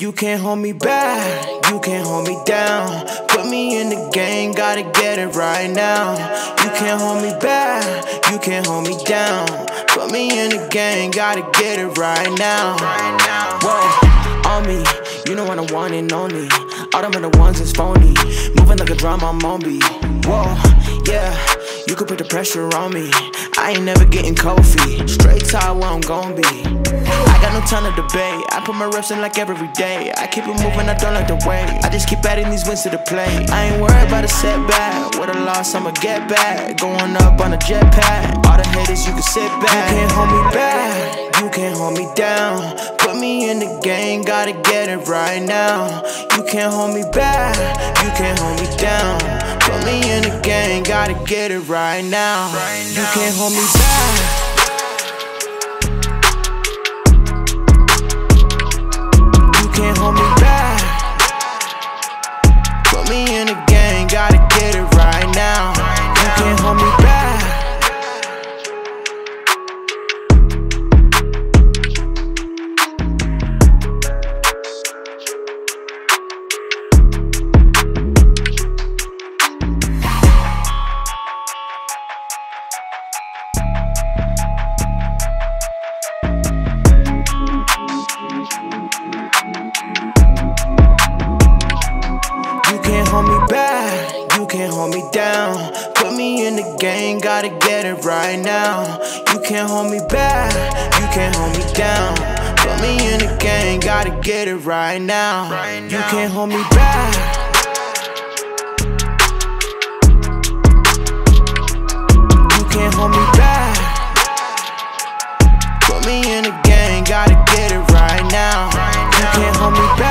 You can't hold me back, you can't hold me down. Put me in the game, gotta get it right now. You can't hold me back, you can't hold me down. Put me in the game, gotta get it right now. Whoa, on me, you know what I want and only. All them other ones is phony. Moving like a drum, I'm on beat. Whoa, yeah, you could put the pressure on me. I ain't never getting cold feet. Straight to where I'm gon' be. I got no time to debate. I put my reps in like every day. I keep it moving, I don't like the way. I just keep adding these wins to the plate. I ain't worried about a setback. With a loss, I'ma get back. Going up on a jetpack. All the haters, you can sit back. You can't hold me back. You can't hold me down. Put me in the game, gotta get it right now. You can't hold me back. You can't hold me Me in the game, gotta get it right now. You can't hold me back. You can't hold me back. Hold me back, you can't hold me down. Put me in the game, gotta get it right now. You can't hold me back, you can't hold me down. Put me in the game, gotta get it right now. You can't hold me back. You can't hold me back. Put me in the game, gotta get it right now. You can't hold me back.